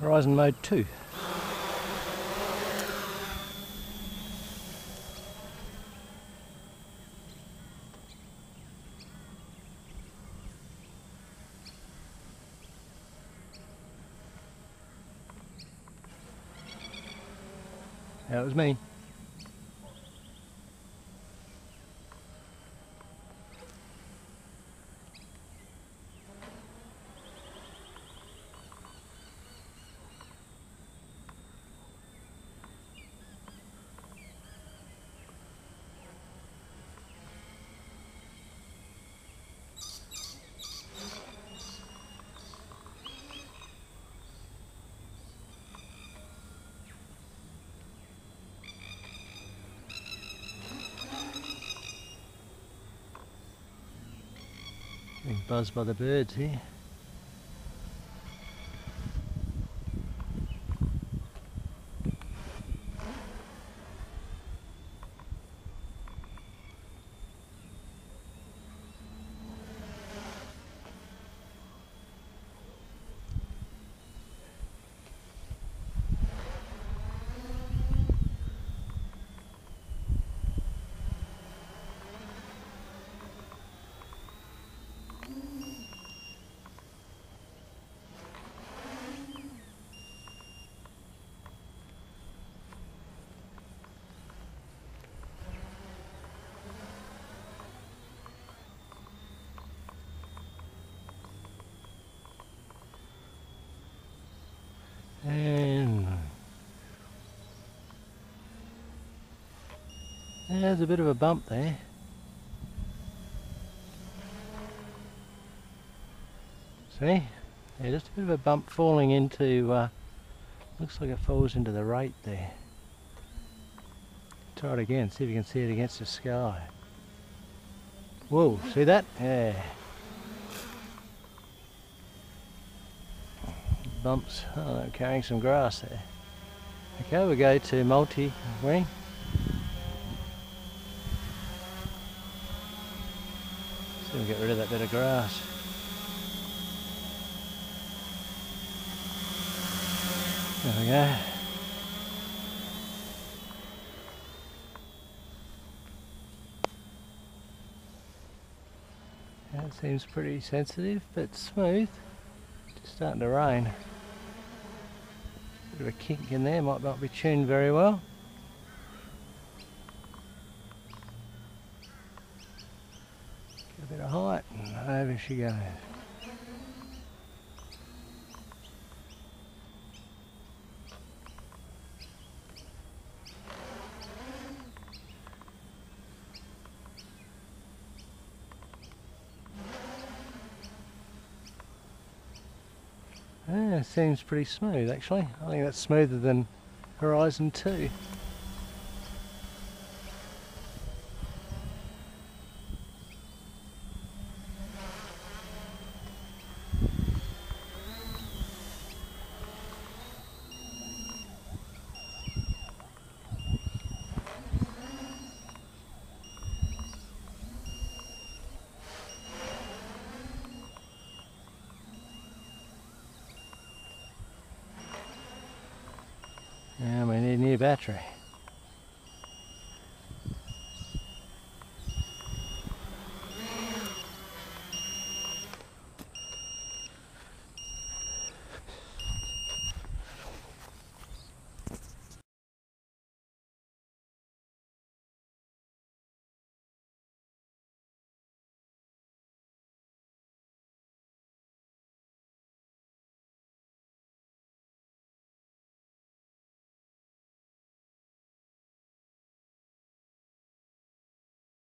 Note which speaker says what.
Speaker 1: Horizon Mode 2. That was me. Being buzzed by the birds here. There's a bit of a bump there. See? Yeah, just a bit of a bump falling into, uh, looks like it falls into the right there. Try it again, see if you can see it against the sky. Whoa, see that? Yeah. bumps. Oh, carrying some grass there. Okay, we go to multi-wing. We get rid of that bit of grass. There we go. That seems pretty sensitive but smooth. Just starting to rain. Bit of a kink in there, might not be tuned very well. Get a bit of height over she goes. Seems pretty smooth actually. I think that's smoother than Horizon 2. Yeah, we need a new battery.